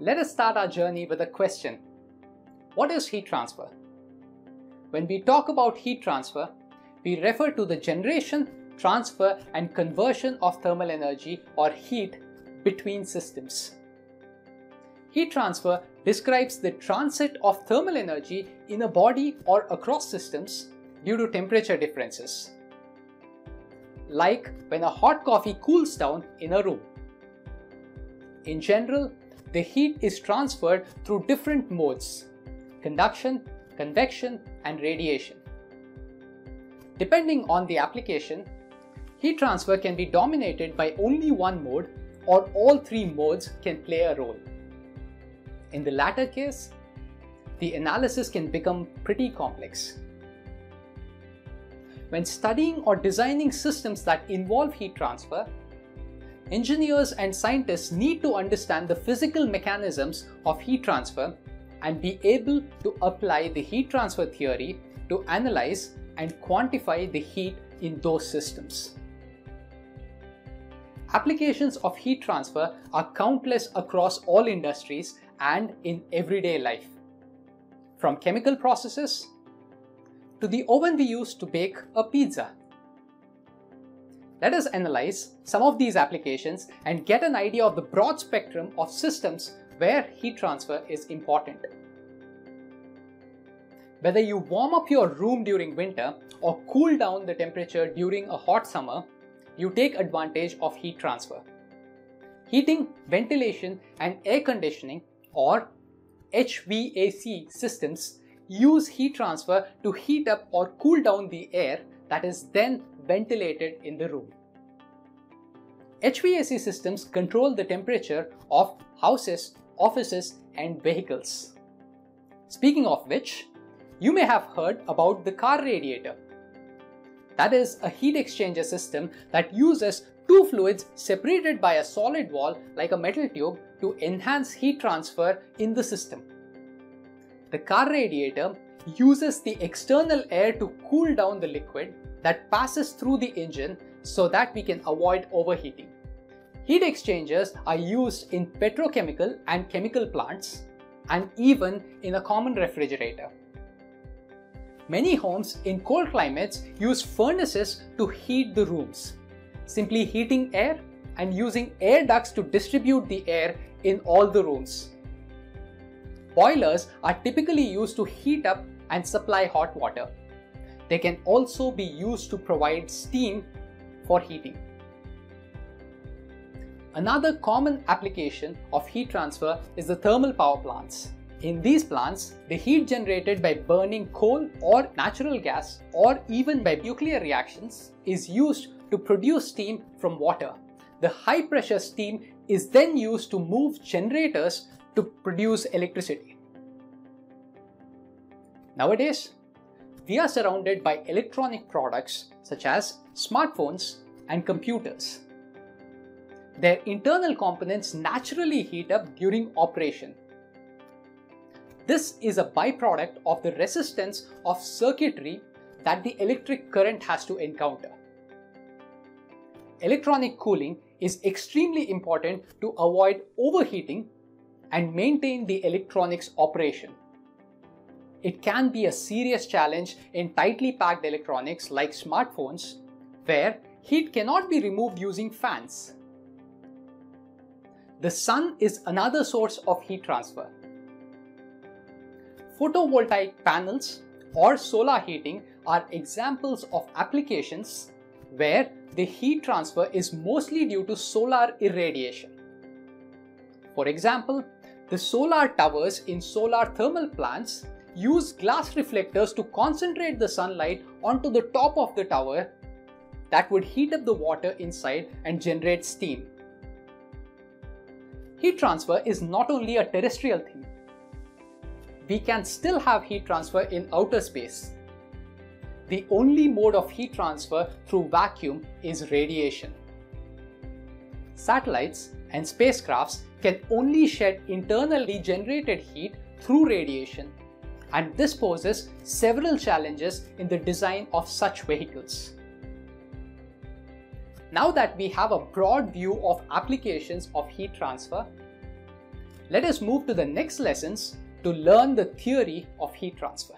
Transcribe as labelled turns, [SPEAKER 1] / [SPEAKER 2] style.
[SPEAKER 1] Let us start our journey with a question. What is heat transfer? When we talk about heat transfer, we refer to the generation, transfer and conversion of thermal energy or heat between systems. Heat transfer describes the transit of thermal energy in a body or across systems due to temperature differences. Like when a hot coffee cools down in a room. In general, the heat is transferred through different modes conduction, convection, and radiation. Depending on the application, heat transfer can be dominated by only one mode or all three modes can play a role. In the latter case, the analysis can become pretty complex. When studying or designing systems that involve heat transfer, engineers and scientists need to understand the physical mechanisms of heat transfer and be able to apply the heat transfer theory to analyze and quantify the heat in those systems. Applications of heat transfer are countless across all industries and in everyday life. From chemical processes to the oven we use to bake a pizza. Let us analyze some of these applications and get an idea of the broad spectrum of systems where heat transfer is important. Whether you warm up your room during winter or cool down the temperature during a hot summer, you take advantage of heat transfer. Heating, ventilation, and air conditioning or HVAC systems use heat transfer to heat up or cool down the air that is then ventilated in the room. HVAC systems control the temperature of houses, offices, and vehicles. Speaking of which, you may have heard about the car radiator. That is a heat exchanger system that uses two fluids separated by a solid wall like a metal tube to enhance heat transfer in the system. The car radiator uses the external air to cool down the liquid that passes through the engine so that we can avoid overheating. Heat exchangers are used in petrochemical and chemical plants and even in a common refrigerator. Many homes in cold climates use furnaces to heat the rooms, simply heating air and using air ducts to distribute the air in all the rooms. Boilers are typically used to heat up and supply hot water. They can also be used to provide steam for heating. Another common application of heat transfer is the thermal power plants. In these plants, the heat generated by burning coal or natural gas or even by nuclear reactions is used to produce steam from water. The high pressure steam is then used to move generators to produce electricity. Nowadays, we are surrounded by electronic products such as smartphones and computers. Their internal components naturally heat up during operation this is a byproduct of the resistance of circuitry that the electric current has to encounter. Electronic cooling is extremely important to avoid overheating and maintain the electronics operation. It can be a serious challenge in tightly packed electronics like smartphones where heat cannot be removed using fans. The sun is another source of heat transfer. Photovoltaic panels or solar heating are examples of applications where the heat transfer is mostly due to solar irradiation. For example, the solar towers in solar thermal plants use glass reflectors to concentrate the sunlight onto the top of the tower that would heat up the water inside and generate steam. Heat transfer is not only a terrestrial thing, we can still have heat transfer in outer space. The only mode of heat transfer through vacuum is radiation. Satellites and spacecrafts can only shed internally generated heat through radiation, and this poses several challenges in the design of such vehicles. Now that we have a broad view of applications of heat transfer, let us move to the next lessons to learn the theory of heat transfer.